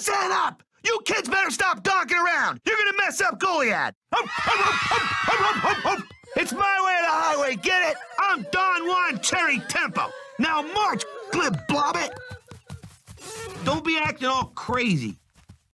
Listen up! You kids better stop donking around. You're gonna mess up Goliad. It's my way or the highway, get it? I'm Don Juan Cherry Tempo. Now march, glib blobbit. Don't be acting all crazy.